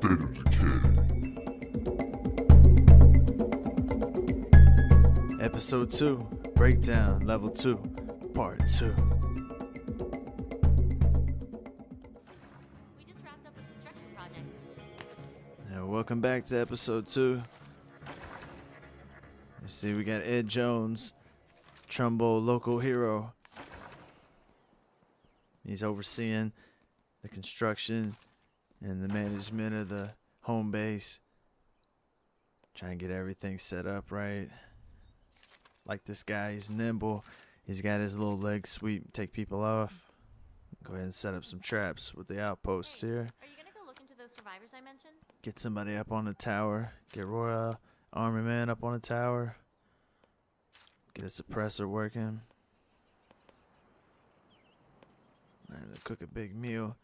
State of Decay. Episode 2 Breakdown Level 2 Part 2. We just wrapped up a construction project. And welcome back to episode 2. You see, we got Ed Jones, Trumbull local hero. He's overseeing the construction and the management of the home base. Trying to get everything set up right. Like this guy, he's nimble. He's got his little leg sweep, take people off. Go ahead and set up some traps with the outposts Hey, here. Are you gonna go look into those survivors I mentioned? Get somebody up on the tower. Get Royal Army Man up on the tower. Get a suppressor working. And cook a big meal.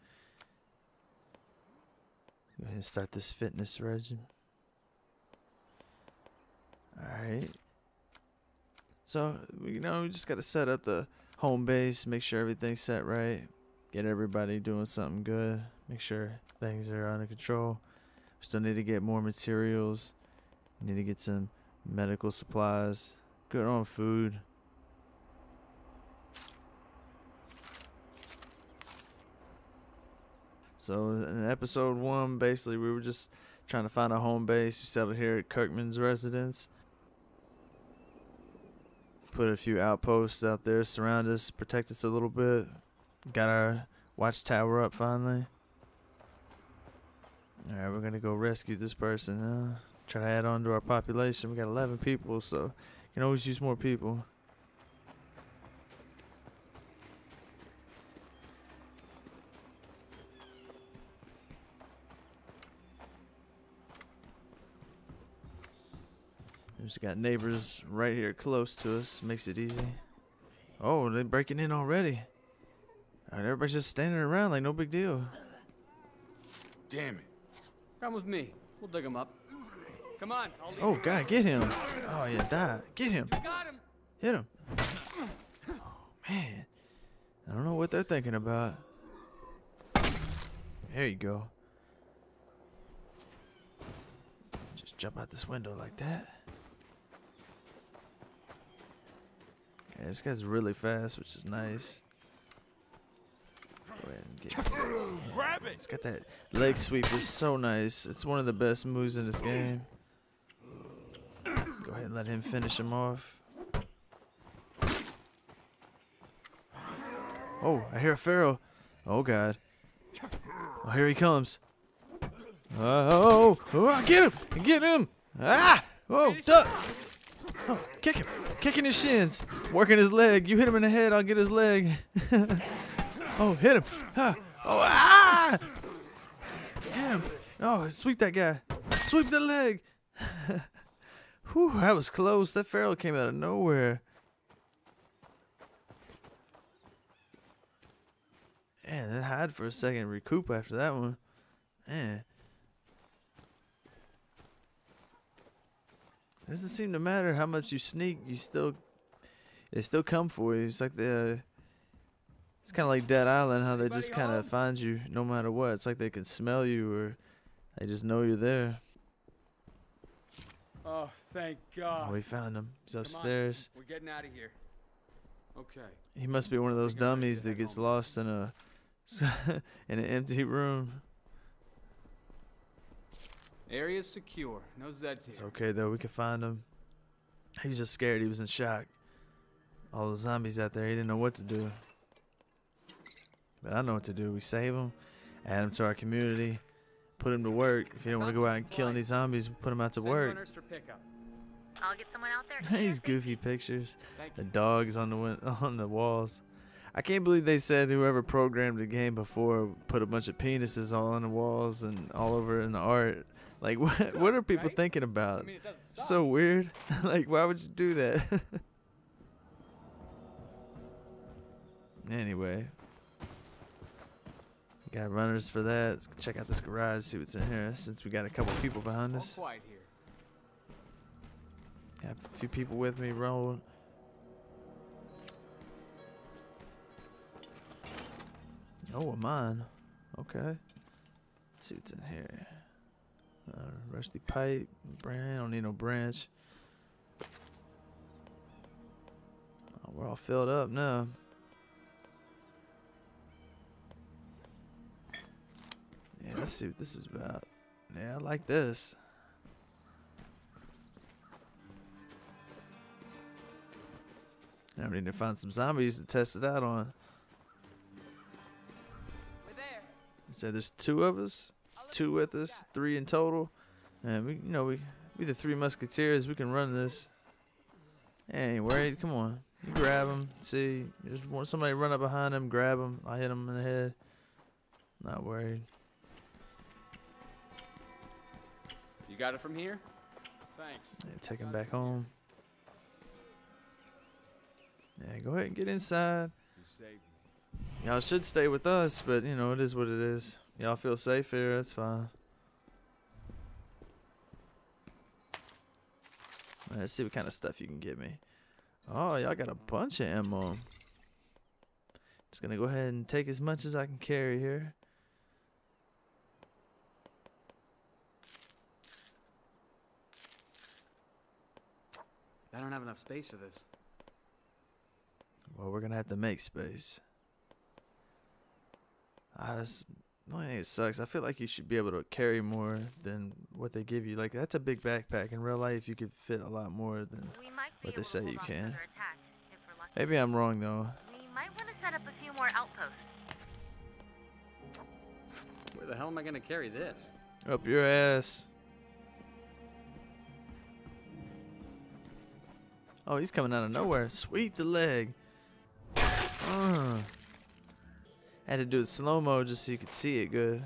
Go ahead and start this fitness regime. Alright. So, you know, we just got to set up the home base, make sure everything's set right, get everybody doing something good, make sure things are under control. Still need to get more materials. Need to get some medical supplies. Good on food. So in episode one, basically we were just trying to find a home base. We settled here at Kirkman's residence. Put a few outposts out there, surround us, protect us a little bit. Got our watchtower up finally. All right, we're gonna go rescue this person. Try to add on to our population. We got 11 people, so you can always use more people. Just got neighbors right here close to us. Makes it easy. Oh, they're breaking in already. All right, everybody's just standing around like no big deal. Damn it. Come with me. We'll dig him up. Come on. I'll Oh, you. God, get him. Oh, yeah, die. Get him. You got him. Hit him. Oh, man. I don't know what they're thinking about. There you go. Just jump out this window like that. Yeah, this guy's really fast, which is nice. Go ahead and get. Grab it! It's got that leg sweep. It's so nice. It's one of the best moves in this game. Go ahead and let him finish him off. Oh, I hear a feral. Oh God. Oh, here he comes. Oh, oh, get him! Get him! Ah! Oh, duck! Kick him! Kicking his shins, working his leg. You hit him in the head, I'll get his leg. oh, hit him! Ah. Oh, ah! Get him! Oh, sweep that guy! Sweep the leg! Whew, that was close. That feral came out of nowhere. Man, that hide for a second, recoup after that one. Man. Doesn't seem to matter how much you sneak, you still they still come for you. It's like the it's kind of like Dead Island, how they just kind of find you no matter what. It's like they can smell you or they just know you're there. Oh, thank Oh, God. we found him. He's upstairs. We're getting out of here. Okay. He must be one of those We're getting ready dummies that gets home. lost in a in an empty room. Area's secure. No Zeds here. It's okay though. We can find him. He was just scared. He was in shock. All the zombies out there. He didn't know what to do. But I know what to do. We save him, add him to our community, put him to work. If you don't want to go out and kill any zombies, put him out to Send work. for. I'll get someone out there. These goofy pictures. The dogs on the on the walls. I can't believe they said whoever programmed the game before put a bunch of penises all on the walls and all over in the art. Like what? What are people right? thinking I about? mean, it. So weird. like why would you do that? anyway, got runners for that. Let's check out this garage, see what's in here. Since we got a couple people behind All us, got a few people with me rolling. Oh, a mine. Okay. Let's see what's in here. Uh, rusty pipe. Branch. I don't need no branch. Oh, we're all filled up now. Yeah, let's see what this is about. Yeah, I like this. Now we need to find some zombies to test it out on. We're there. So there's two of us, two with us, three in total, and we, you know, we we the three musketeers. We can run this. Ain't worried. Come on, you grab him. See, just want somebody run up behind him, grab him. I hit him in the head. Not worried. You got it from here? Thanks. Yeah, take him back home. Yeah, go ahead and get inside. You saved me. Y'all should stay with us, but you know it is what it is. Y'all feel safe here. That's fine. Let's see what kind of stuff you can get me. Oh, y'all got a bunch of ammo. Just gonna go ahead and take as much as I can carry here. I don't have enough space for this. Well, we're gonna have to make space. Ah, I just, the only thing that sucks, I feel like you should be able to carry more than what they give you. Like that's a big backpack. In real life, you could fit a lot more than. We might be What they say you can. attack, if we're lucky. Maybe I'm wrong though. We might want to set up a few more outposts. Where the hell am I gonna carry this? Up your ass. Oh, he's coming out of nowhere. Sweep the leg. Uh. Had to do it slow mo just so you could see it good.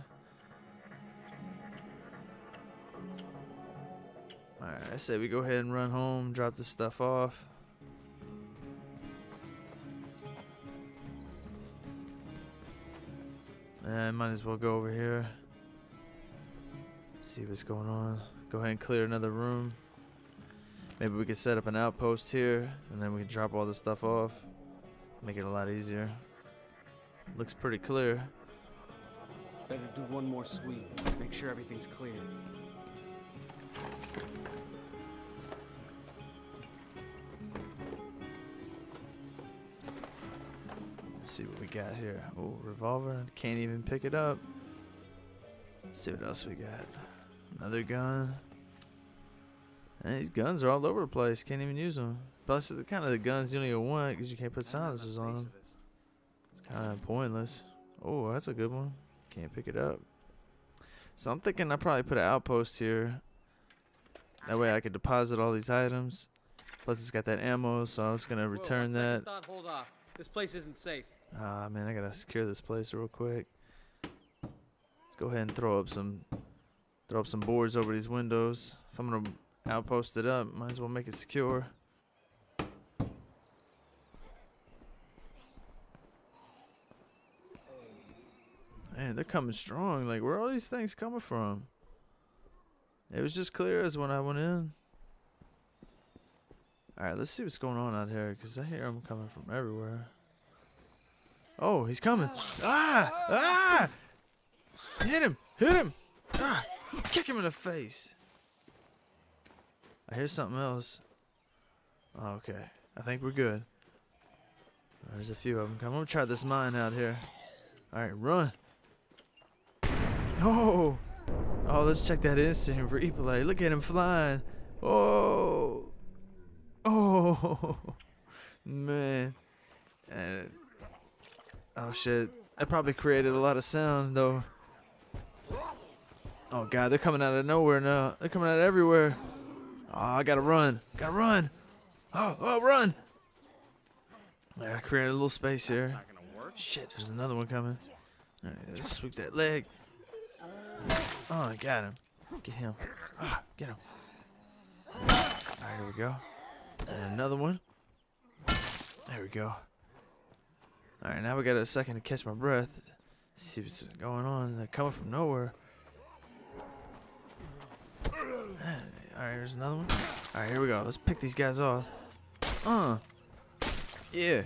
Alright, I say we go ahead and run home, drop this stuff off. And might as well go over here. See what's going on. Go ahead and clear another room. Maybe we could set up an outpost here and then we can drop all this stuff off. Make it a lot easier. Looks pretty clear. Better do one more sweep. Make sure everything's clear. Let's see what we got here. Oh, revolver. Can't even pick it up. Let's see what else we got. Another gun. And these guns are all over the place. Can't even use them. Plus, it's kind of the guns you don't even want because you can't put I don't have enough silencers on them. For this. It's kind of pointless. Oh, that's a good one. Can't pick it up. So I'm thinking I probably put an outpost here. That way I could deposit all these items. Plus it's got that ammo, so I was gonna return second that. Thought, hold off. This place isn't safe. Ah man, I gotta secure this place real quick. Let's go ahead and throw up some throw up some boards over these windows. If I'm gonna outpost it up, might as well make it secure. Man, they're coming strong. Like, where are all these things coming from? It was just clear as when I went in. Alright, let's see what's going on out here, because I hear them coming from everywhere. Oh, he's coming. Ah! Ah! Hit him! Hit him! Ah! Kick him in the face. I hear something else. Oh, okay. I think we're good. There's a few of them coming. I'm gonna try this mine out here. Alright, run. Oh! Oh, let's check that instant replay. Look at him flying. Oh! Oh! Man. And Oh shit. That probably created a lot of sound though. Oh god, they're coming out of nowhere now. They're coming out of everywhere. Oh, I gotta run. Gotta run. Oh, oh, run. I created a little space here. Shit, there's another one coming. Alright, let's sweep that leg. Oh, I got him. Get him. Ah, get him. Alright, here we go. And another one. There we go. Alright, now we got a second to catch my breath. See what's going on. They're coming from nowhere. Alright, here's another one. Alright, here we go. Let's pick these guys off. Uh. Yeah.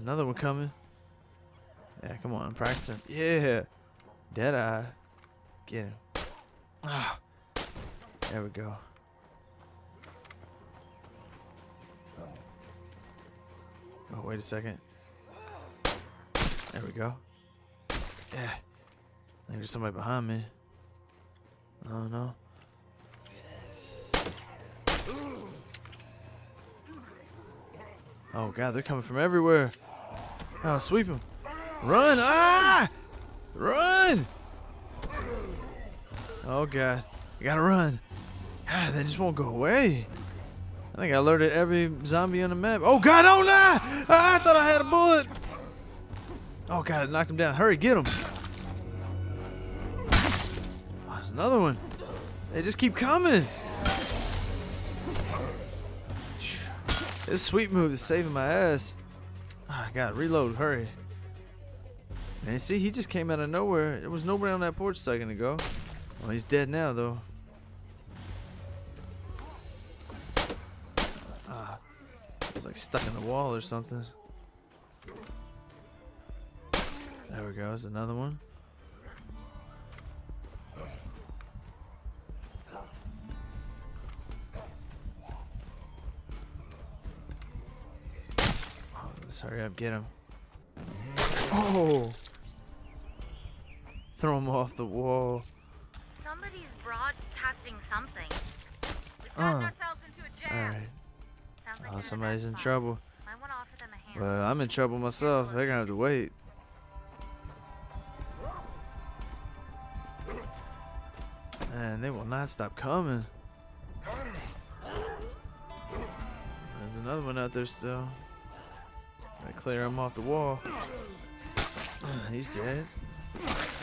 Another one coming. Yeah, come on, I'm practicing. Yeah. Dead eye. Get him. Ah. There we go. Oh, wait a second. There we go. Yeah. I think there's somebody behind me. Oh no. Oh god, they're coming from everywhere. Oh, sweep them. Run! Ah! Run! Oh god. I gotta run. Ah, they just won't go away. I think I alerted every zombie on the map. Oh god, oh no! Ah, I thought I had a bullet. Oh god, it knocked him down. Hurry, get him. Oh, there's another one. They just keep coming. This sweep move is saving my ass. Oh, I gotta reload. Hurry. Man, see, he just came out of nowhere. There was nobody on that porch a second ago. Well, he's dead now, though. Ah, he's like stuck in the wall or something. There we go. There's another one. Oh, hurry up, get him. Oh! Throw him off the wall. Somebody's broadcasting something. Uh, ourselves into a jam. Alright. Like Oh, somebody's in spot. trouble. Might want to offer them a hand. Well, I'm in trouble myself. They're gonna have to wait. Man, they will not stop coming. There's another one out there still. Gotta clear him off the wall. He's dead.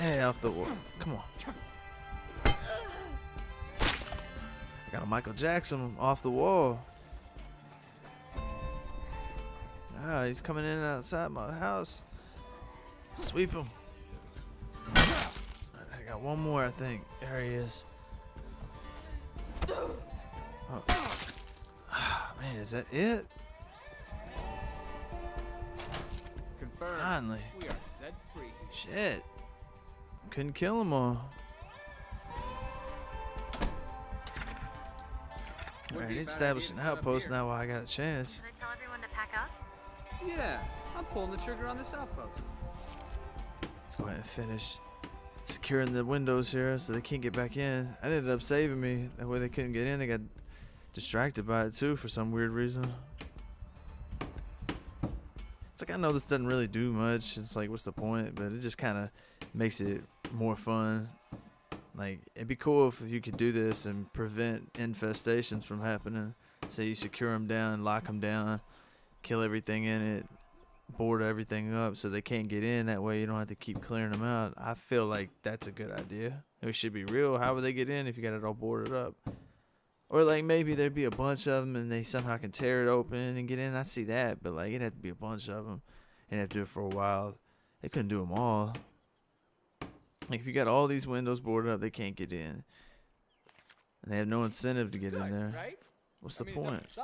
Hey, off the wall. Come on. I got a Michael Jackson off the wall. Ah, he's coming in outside my house. Sweep him. I got one more, I think. There he is. Oh. Ah, man, is that it? Confirmed. Finally. We are set free. Shit. Couldn't kill them all. Would Alright, be a establish an idea to set up outpost now while I got a chance. Should I tell everyone to pack up? Yeah, I'm pulling the trigger on this outpost. Let's go ahead and finish securing the windows here so they can't get back in. That ended up saving me. That way they couldn't get in. They got distracted by it too for some weird reason. It's like I know this doesn't really do much. It's like what's the point? But it just kind of makes it more fun. Like it'd be cool if you could do this and prevent infestations from happening. Say you secure them down, lock them down, kill everything in it, board everything up so they can't get in. That way you don't have to keep clearing them out. I feel like that's a good idea. It should be real. How would they get in if you got it all boarded up? Or like maybe there'd be a bunch of them and they somehow can tear it open and get in. I see that, but like it'd have to be a bunch of them and have to do it for a while. They couldn't do them all. Like if you got all these windows boarded up, they can't get in, and they have no incentive to get in there. right? What's I the mean, point?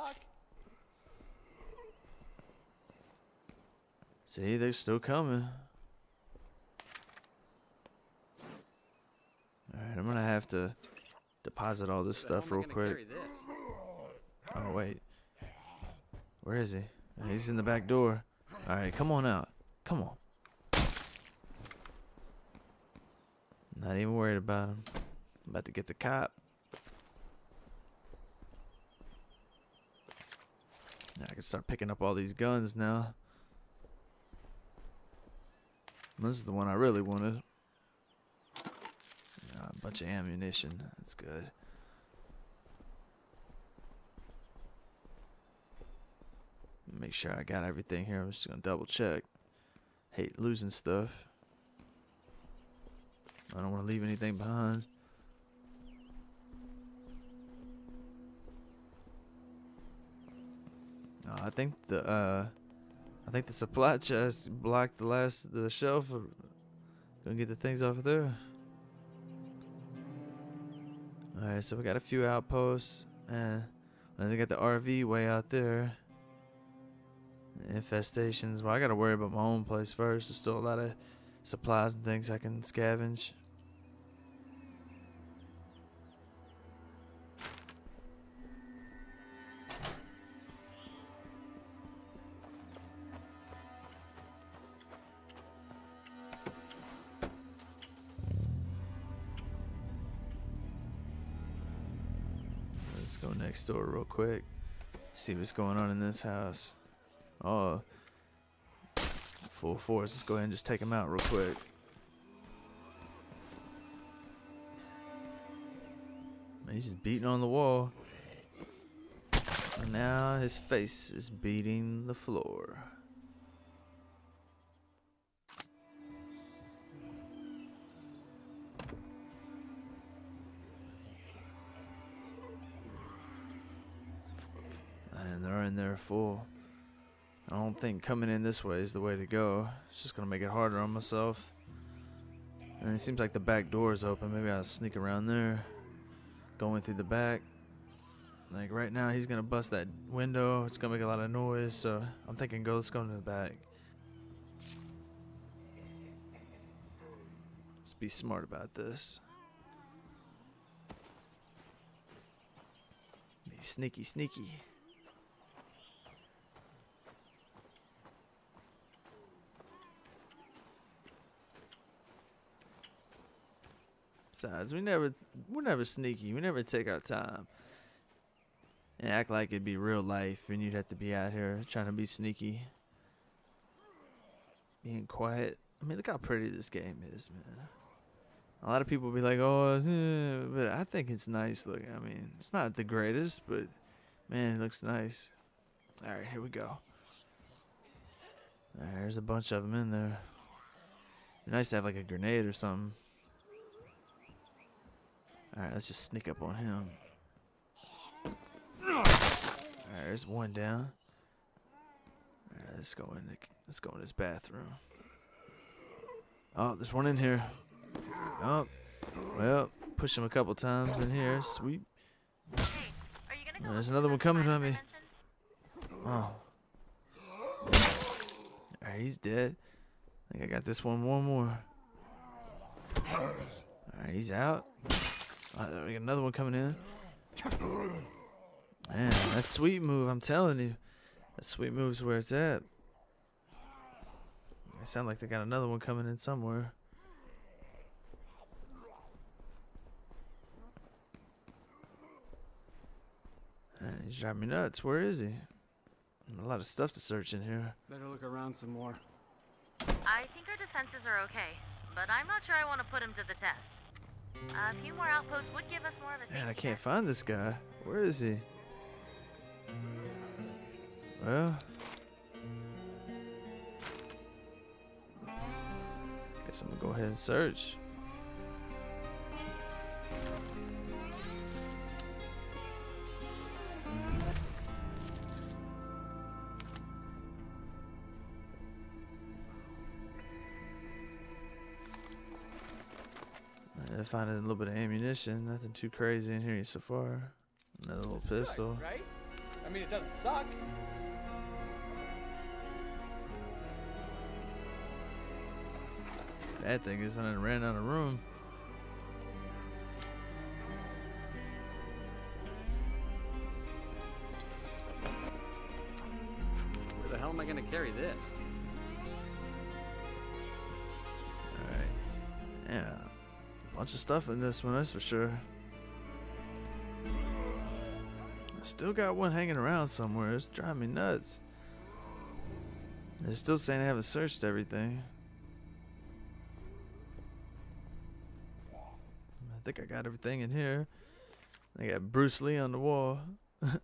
See, they're still coming. Alright, I'm gonna have to deposit all this stuff real am I gonna quick. Oh, wait. Where is he? Oh, he's in the back door. Alright, come on out. Come on. Not even worried about him. about to get the cop. Now I can start picking up all these guns now. This is the one I really wanted. Yeah, a bunch of ammunition. That's good. Make sure I got everything here. I'm just gonna double check. Hate losing stuff. I don't want to leave anything behind. No, I think the uh, I think the supply chest blocked the last the shelf. Gonna get the things off of there. All right, so we got a few outposts, and then we got the RV way out there. Infestations. Well, I gotta worry about my own place first. There's still a lot of supplies and things I can scavenge. Let's go next door real quick. See what's going on in this house. Oh, full force. Let's go ahead and just take him out real quick. He's just beating on the wall. And now his face is beating the floor. And they're in there full. I don't think coming in this way is the way to go. It's just gonna make it harder on myself. And it seems like the back door is open. Maybe I'll sneak around there. Going through the back. Like right now, he's gonna bust that window. It's gonna make a lot of noise. So I'm thinking, go. Let's go into the back. Let's be smart about this. Be sneaky, sneaky. We never, we're never sneaky. We never take our time and act like it'd be real life, and you'd have to be out here trying to be sneaky, being quiet. I mean, look how pretty this game is, man. A lot of people be like, "Oh," eh," but I think it's nice looking. I mean, it's not the greatest, but man, it looks nice. All right, here we go. There's a bunch of them in there. Nice to have like a grenade or something. Alright, let's just sneak up on him. Alright, there's one down. Alright, let's go in the, let's go in his bathroom. Oh, there's one in here. Oh, well, push him a couple times in here. Gonna oh, go There's another one coming at me. Oh. Alright, he's dead. I think I got this one, one more. Alright, he's out. Uh, we got another one coming in. Man, that sweet move, I'm telling you. That sweet move's where it's at. They sound like they got another one coming in somewhere. Man, he's driving me nuts. Where is he? A lot of stuff to search in here. Better look around some more. I think our defenses are okay, but I'm not sure I want to put him to the test. A few more outposts would give us more of a Man, I can't find this guy. Where is he? Well. Guess I'm gonna go ahead and search. Find a little bit of ammunition. Nothing too crazy in here so far. Another little This is good, pistol. right? I mean, it doesn't suck. Bad thing is I ran out of room. Where the hell am I gonna carry this? Bunch of stuff in this one, that's for sure. I still got one hanging around somewhere. It's driving me nuts. They're still saying I haven't searched everything. I think I got everything in here. I got Bruce Lee on the wall. I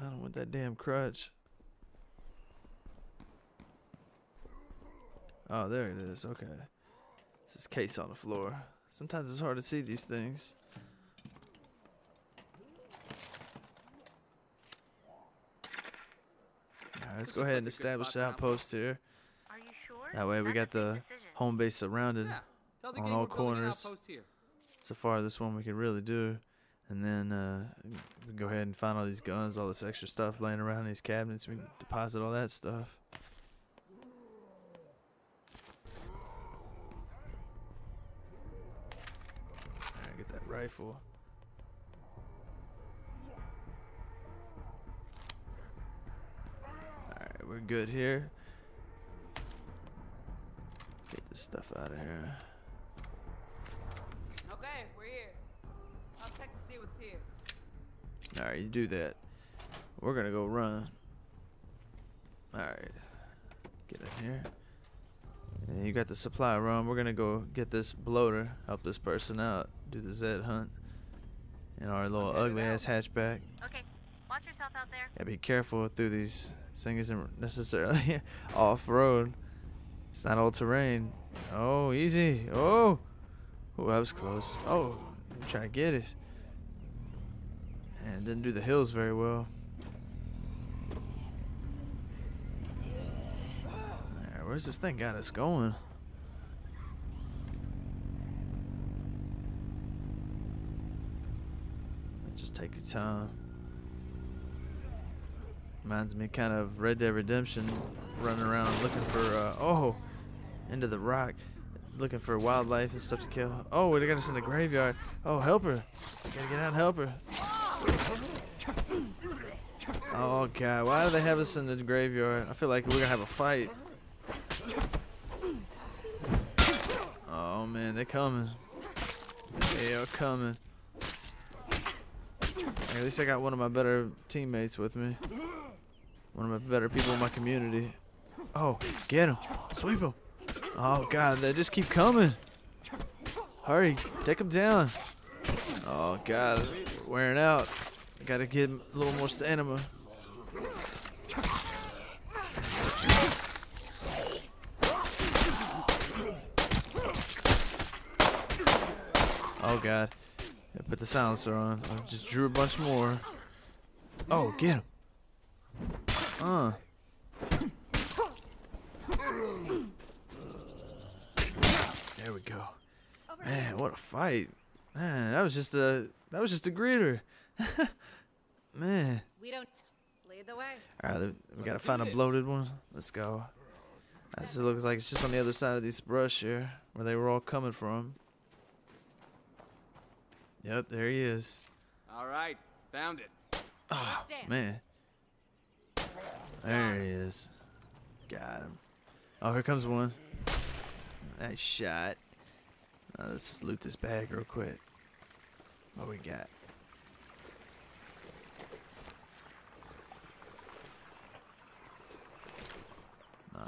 don't want that damn crutch. Oh, there it is. Okay. This is case on the floor. Sometimes it's hard to see these things. Alright, let's go ahead and like a good establish the outpost here. Are you sure? That way we got the home base surrounded. Yeah. On all we're building an corners. outpost here. So far, this one we can really do. And then uh, we can go ahead and find all these guns, all this extra stuff laying around in these cabinets. We can deposit all that stuff. Alright, get that rifle. Alright, we're good here. Get this stuff out of here. Okay, we're here. I'll text see what's here. Alright, you do that. We're gonna go run. Alright. Get in here. And you got the supply room. We're gonna go get this bloater, help this person out, do the Z hunt. In our little Okay, ugly ass hatchback. Okay, watch yourself out there. Gotta be careful through these. This thing isn't necessarily off road. It's not all terrain. Oh, easy. Oh. Oh, that was close. Oh, I'm trying to get it. And didn't do the hills very well. Where's this thing got us going? Just take your time. Reminds me kind of Red Dead Redemption, running around looking for, uh, oh, into the rock, looking for wildlife and stuff to kill. Oh, they got us in the graveyard. Oh, help her. Gotta get out and help her. Oh, God. Why do they have us in the graveyard? I feel like we're gonna have a fight. Oh, man, they're coming. They are coming. At least I got one of my better teammates with me. One of my better people in my community. Oh, get him. Sweep him. Oh, God, they just keep coming. Hurry, take him down. Oh, God, wearing out. I gotta get a little more stamina. Oh, God. I put the silencer on. I just drew a bunch more. Oh, get him. Uh. There we go. Man, what a fight. Man, that was just a that was just a greeter. Man. We don't lead the way. Alright, we gotta find a bloated one. Let's go. This looks like it's just on the other side of this brush here, where they were all coming from. Yep, there he is. All right, found it. Oh, man. There he is. Got him. Oh, here comes one. Nice shot. Uh, let's loot this bag real quick. What we got?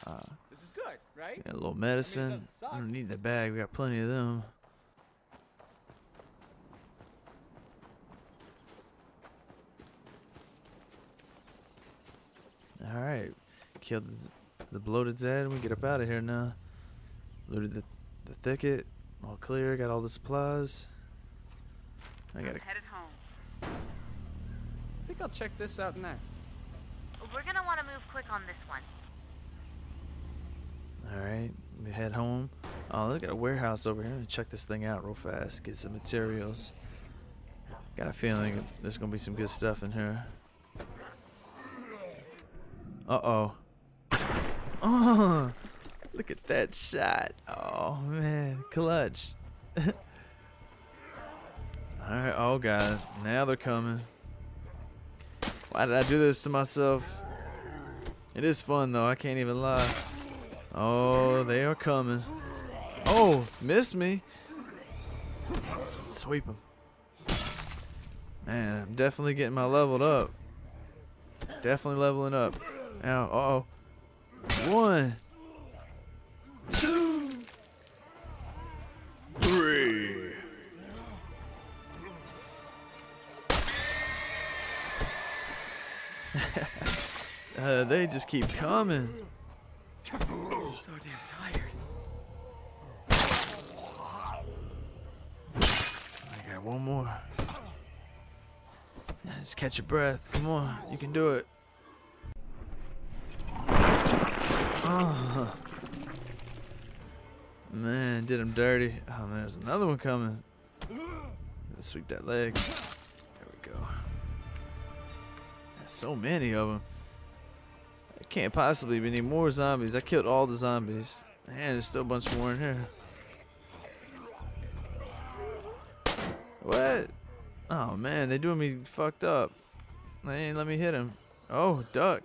Uh, This is good, right? got a little medicine. doesn't. I don't need the bag. We got plenty of them. All right, killed the, the bloated Zed. We get up out of here now. Looted the the thicket. All clear. Got all the supplies. I got to Headed home. I think I'll check this out next. We're gonna want to move quick on this one. All right, we head home. Oh, look at a warehouse over here. Let me check this thing out real fast. Get some materials. Got a feeling there's gonna be some good stuff in here. Uh oh. Oh, look at that shot. Oh man, clutch. All right. Oh god, now they're coming. Why did I do this to myself? It is fun though. I can't even lie. Oh, they are coming. Oh, missed me. Sweep them. Man, I'm definitely getting my leveled up. Definitely leveling up. Now, uh oh. One, two, three. uh, they just keep coming. So damn tired. I got one more. Just catch your breath. Come on, you can do it. Oh. Man, did him dirty. Oh man, there's another one coming. Let's sweep that leg. There we go. There's so many of them. I can't possibly be any more zombies. I killed all the zombies. Man, there's still a bunch more in here. What? Oh man, they're doing me fucked up. They ain't let me hit him. Oh, duck.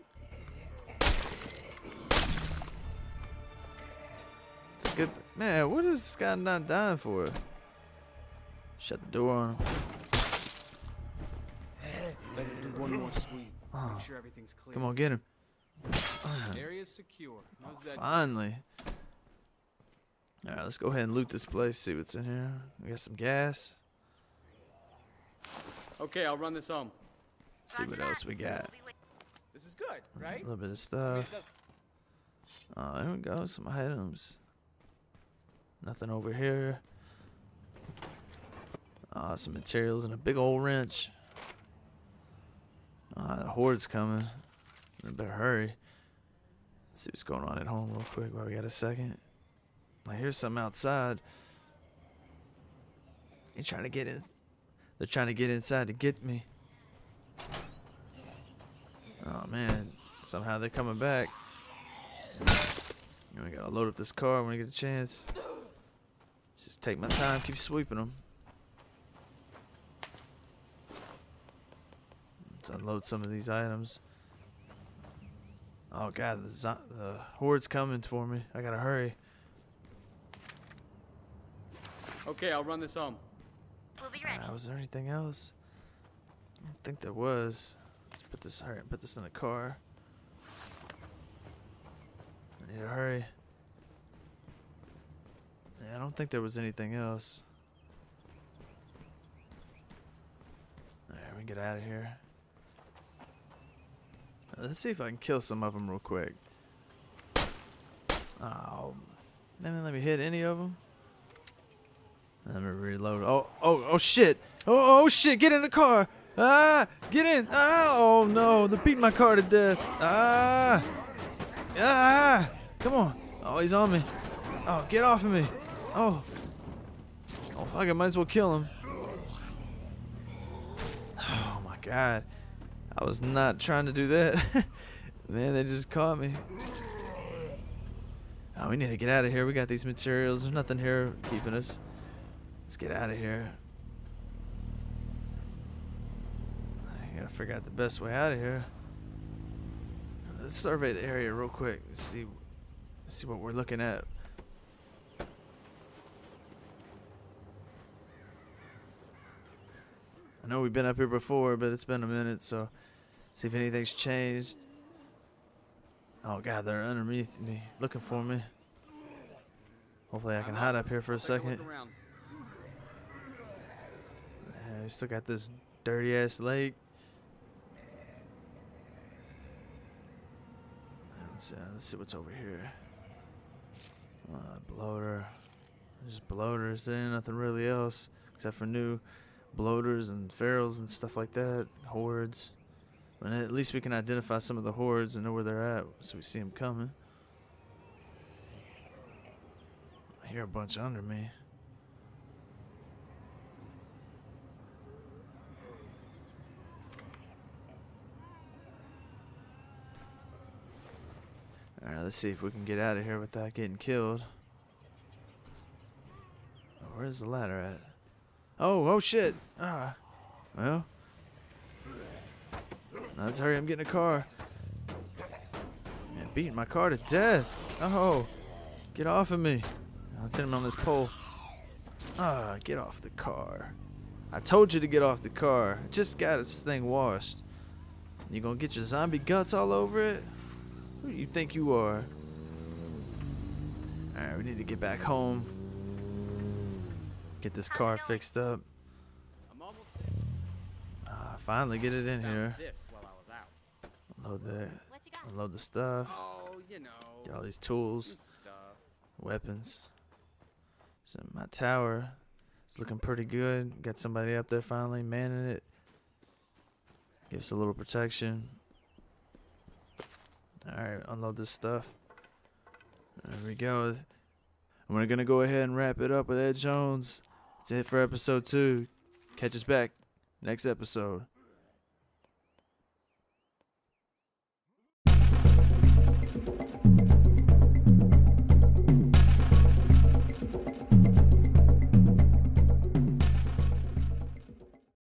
Man, what is this guy not dying for? Shut the door on him. Do one more sweep. Oh. Make sure everything's clear. Come on, get him. Area secure. Oh, finally. All right, let's go ahead and loot this place. See what's in here. We got some gas. Okay, I'll run this home. See what else we got. This is good, right? A little bit of stuff. Oh, there we go. Some items. Nothing over here. Ah, some materials and a big old wrench. Ah, the horde's coming. We better hurry. Let's see what's going on at home real quick while we got a second. I hear something outside. They're trying to get in. They're trying to get inside to get me. Oh man, somehow they're coming back. We gotta load up this car when we get a chance. Just take my time, keep sweeping them. Let's unload some of these items. Oh god, the, zo- the horde's coming for me. I gotta hurry. Okay, I'll run this home. We'll be ready. Uh, was there anything else? I don't think there was. Let's put this. Hurry, put this in the car. I need to hurry. I don't think there was anything else. There, we can get out of here. Let's see if I can kill some of them real quick. Oh, they didn't let me hit any of them. Let me reload. Oh, oh, oh shit! Oh, oh shit! Get in the car! Ah, get in! Ah, oh no! They're beating my car to death. Ah, ah! Come on! Oh, he's on me. Oh, get off of me! Oh, oh fuck! I might as well kill him. Oh my god! I was not trying to do that. Man, they just caught me. Oh, we need to get out of here. We got these materials. There's nothing here keeping us. Let's get out of here. I gotta figure out the best way out of here. Let's survey the area real quick. Let's see, see what we're looking at. I know we've been up here before, but it's been a minute, so see if anything's changed. Oh god, they're underneath me, looking for me. Hopefully, I can hide up here for a second. Yeah, we still got this dirty ass lake. Let's, uh, let's see what's over here. Uh, bloater. Just bloaters. There ain't nothing really else except for new bloaters and ferals and stuff like that. Hordes. But at least we can identify some of the hordes and know where they're at so we see them coming. I hear a bunch under me. Alright, let's see if we can get out of here without getting killed. Where's the ladder at? Oh, oh shit! Ah. Well. Let's hurry, I'm getting a car. Man, beating my car to death. Oh. Get off of me. Let's hit him on this pole. Ah, get off the car. I told you to get off the car. I just got this thing washed. You gonna get your zombie guts all over it? Who do you think you are? Alright, we need to get back home. Get this car fixed up. I'm almost Ah, finally get it in here. this while I was out. Unload that. What? Unload the stuff. Oh, you know. Get all these tools, weapons. So my tower is looking pretty good. Got somebody up there finally manning it. Gives us a little protection. Alright, unload this stuff. There we go. And we're gonna go ahead and wrap it up with Ed Jones. That's it for episode two. Catch us back next episode.